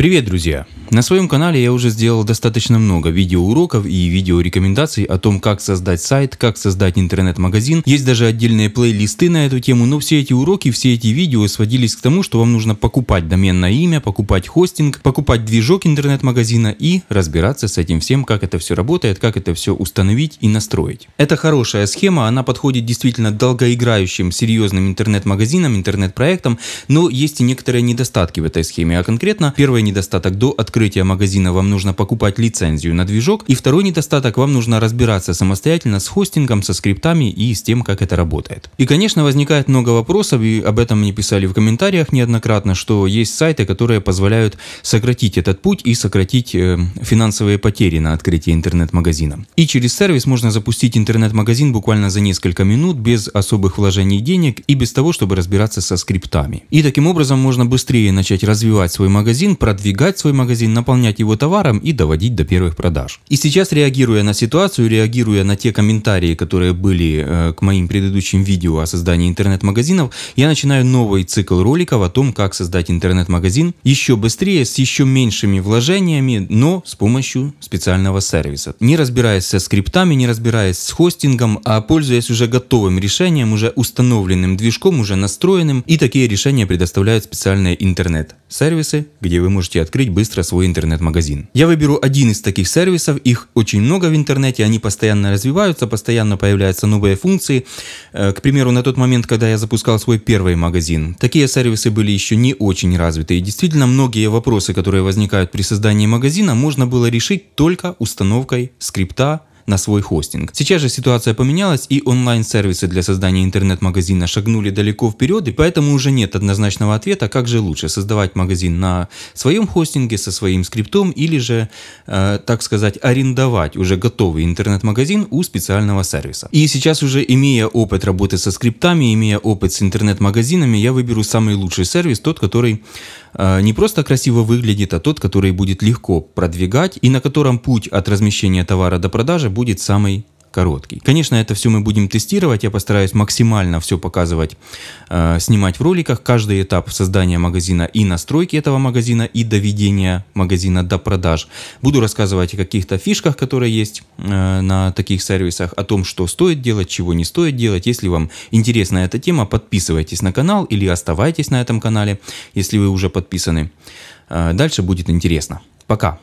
Привет, друзья! На своем канале я уже сделал достаточно много видеоуроков и видеорекомендаций о том, как создать сайт, как создать интернет-магазин. Есть даже отдельные плейлисты на эту тему, но все эти уроки, все эти видео сводились к тому, что вам нужно покупать доменное имя, покупать хостинг, покупать движок интернет-магазина и разбираться с этим всем, как это все работает, как это все установить и настроить. Это хорошая схема, она подходит действительно долгоиграющим, серьезным интернет-магазинам, интернет-проектам, но есть и некоторые недостатки в этой схеме, а конкретно первый недостаток до открытия магазина вам нужно покупать лицензию на движок. И второй недостаток вам нужно разбираться самостоятельно с хостингом, со скриптами и с тем, как это работает. И конечно возникает много вопросов, и об этом мне писали в комментариях неоднократно, что есть сайты, которые позволяют сократить этот путь и сократить э, финансовые потери на открытие интернет-магазина. И через сервис можно запустить интернет-магазин буквально за несколько минут без особых вложений денег и без того, чтобы разбираться со скриптами. И таким образом можно быстрее начать развивать свой магазин, продвигать свой магазин, наполнять его товаром и доводить до первых продаж. И сейчас, реагируя на ситуацию, реагируя на те комментарии, которые были э, к моим предыдущим видео о создании интернет-магазинов, я начинаю новый цикл роликов о том, как создать интернет-магазин еще быстрее, с еще меньшими вложениями, но с помощью специального сервиса. Не разбираясь со скриптами, не разбираясь с хостингом, а пользуясь уже готовым решением, уже установленным движком, уже настроенным. И такие решения предоставляют специальные интернет-сервисы, где вы можете открыть быстро свой интернет-магазин. Я выберу один из таких сервисов, их очень много в интернете, они постоянно развиваются, постоянно появляются новые функции. Э, к примеру, на тот момент, когда я запускал свой первый магазин, такие сервисы были еще не очень развиты. И действительно, многие вопросы, которые возникают при создании магазина, можно было решить только установкой скрипта на свой хостинг. Сейчас же ситуация поменялась и онлайн-сервисы для создания интернет-магазина шагнули далеко вперед и поэтому уже нет однозначного ответа, как же лучше создавать магазин на своем хостинге со своим скриптом или же, э, так сказать, арендовать уже готовый интернет-магазин у специального сервиса. И сейчас уже имея опыт работы со скриптами, имея опыт с интернет-магазинами, я выберу самый лучший сервис, тот, который э, не просто красиво выглядит, а тот, который будет легко продвигать и на котором путь от размещения товара до продажи будет самый короткий. Конечно, это все мы будем тестировать, я постараюсь максимально все показывать, э, снимать в роликах, каждый этап создания магазина и настройки этого магазина, и доведения магазина до продаж. Буду рассказывать о каких-то фишках, которые есть э, на таких сервисах, о том, что стоит делать, чего не стоит делать. Если вам интересна эта тема, подписывайтесь на канал или оставайтесь на этом канале, если вы уже подписаны. Э, дальше будет интересно. Пока!